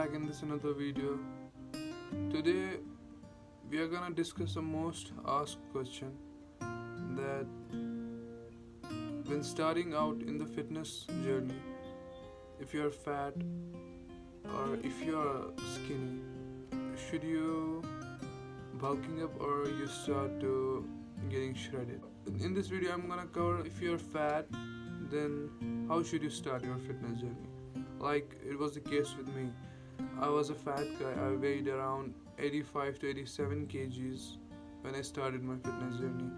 back in this another video. Today we are gonna discuss the most asked question that when starting out in the fitness journey, if you're fat or if you're skinny, should you bulking up or you start to getting shredded? In this video I'm gonna cover if you're fat then how should you start your fitness journey? like it was the case with me. I was a fat guy. I weighed around 85 to 87 kgs when I started my fitness journey.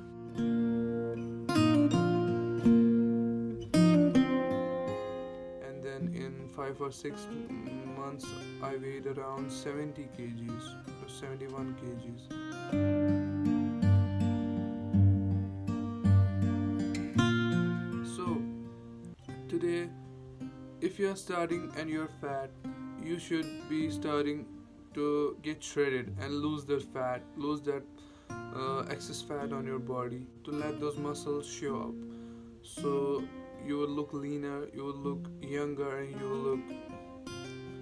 And then in 5 or 6 months I weighed around 70 kgs or 71 kgs. So today if you are starting and you're fat you should be starting to get shredded and lose that fat lose that uh, excess fat on your body to let those muscles show up. So you will look leaner you will look younger and you will look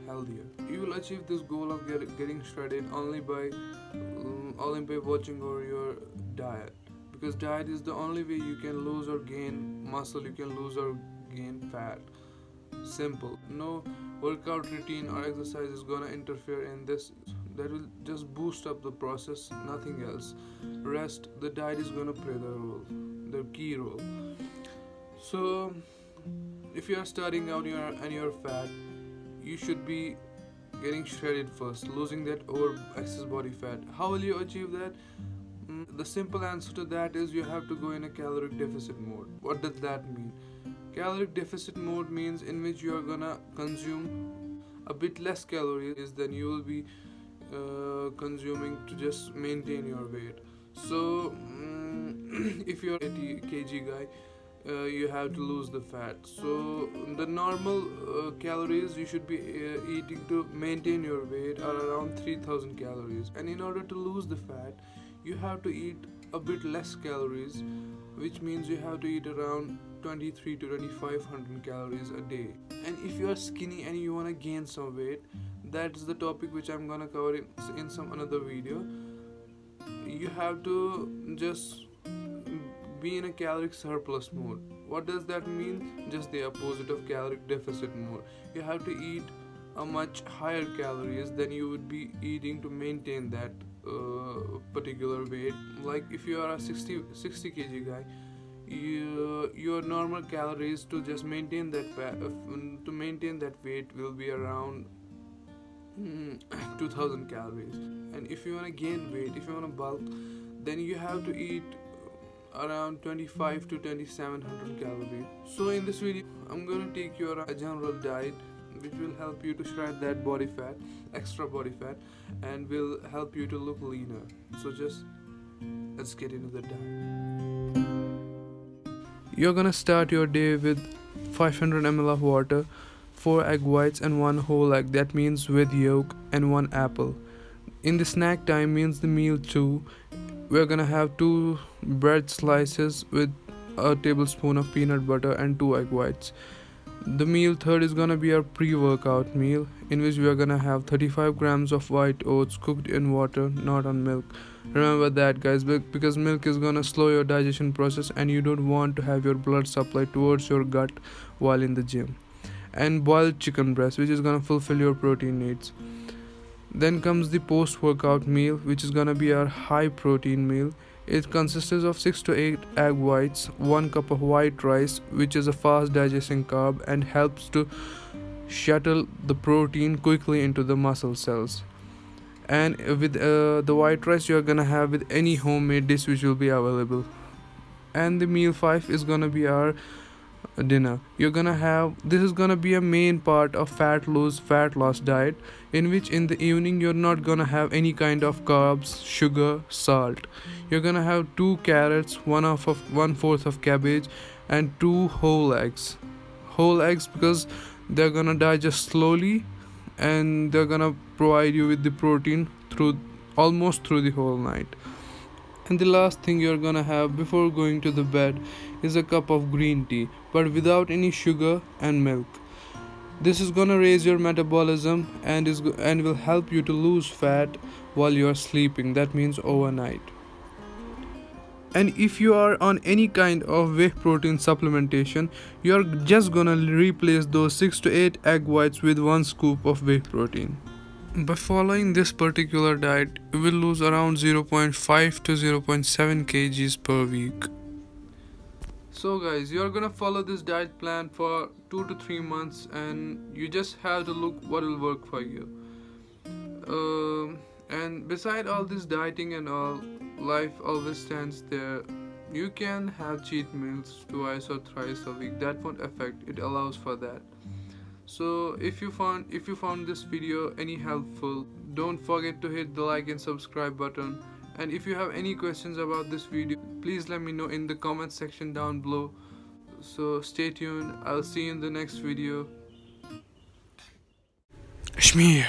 healthier. You will achieve this goal of get, getting shredded only by um, only by watching over your diet. Because diet is the only way you can lose or gain muscle you can lose or gain fat simple. No workout routine or exercise is gonna interfere in this. That will just boost up the process nothing else. Rest the diet is gonna play the role the key role. So if you are starting out your and you're fat you should be getting shredded first losing that over excess body fat. How will you achieve that? Mm, the simple answer to that is you have to go in a caloric deficit mode. What does that mean Caloric deficit mode means in which you are gonna consume a bit less calories than you will be uh, consuming to just maintain your weight. So, um, if you're 80 kg guy, uh, you have to lose the fat. So, the normal uh, calories you should be uh, eating to maintain your weight are around 3000 calories, and in order to lose the fat, you have to eat a bit less calories, which means you have to eat around 23 to 2500 calories a day. And if you are skinny and you want to gain some weight that's the topic which i'm gonna cover in, in some another video. You have to just be in a caloric surplus mode. What does that mean? Just the opposite of caloric deficit mode. You have to eat a much higher calories than you would be eating to maintain that uh, particular weight. Like if you are a 60 60 kg guy you, your normal calories to just maintain that uh, to maintain that weight will be around mm, 2000 calories. And if you want to gain weight if you want to bulk then you have to eat around 25 to 2700 calories. So in this video i'm going to take you around a general diet which will help you to shred that body fat extra body fat and will help you to look leaner. So just let's get into the diet you're gonna start your day with 500 ml of water, 4 egg whites, and 1 whole egg. That means with yolk and 1 apple. In the snack time means the meal too. We're gonna have 2 bread slices with a tablespoon of peanut butter and 2 egg whites. The meal third is gonna be our pre workout meal, in which we are gonna have 35 grams of white oats cooked in water, not on milk. Remember that, guys, because milk is gonna slow your digestion process, and you don't want to have your blood supply towards your gut while in the gym. And boiled chicken breast, which is gonna fulfill your protein needs. Then comes the post workout meal, which is gonna be our high protein meal it consists of 6 to 8 egg whites, 1 cup of white rice, which is a fast digesting carb and helps to shuttle the protein quickly into the muscle cells. And with uh, the white rice, you're gonna have with any homemade dish which will be available. And the meal 5 is gonna be our dinner. You're gonna have this is gonna be a main part of fat loss fat loss diet in which in the evening you're not gonna have any kind of carbs sugar salt. You're gonna have two carrots one of, of one fourth of cabbage and two whole eggs. Whole eggs because they're gonna digest slowly and they're gonna provide you with the protein through almost through the whole night. And the last thing you're gonna have before going to the bed is a cup of green tea but without any sugar and milk. This is gonna raise your metabolism and is and will help you to lose fat while you are sleeping. That means overnight. And if you are on any kind of whey protein supplementation you are just gonna replace those 6 to 8 egg whites with one scoop of whey protein. By following this particular diet you will lose around 0.5 to 0.7 kgs per week so guys you're gonna follow this diet plan for two to three months and you just have to look what will work for you. Um, and beside all this dieting and all life always stands there. You can have cheat meals twice or thrice a week. That won't affect. It allows for that. So if you found if you found this video any helpful don't forget to hit the like and subscribe button and if you have any questions about this video please let me know in the comment section down below. So stay tuned. I'll see you in the next video. Ashmir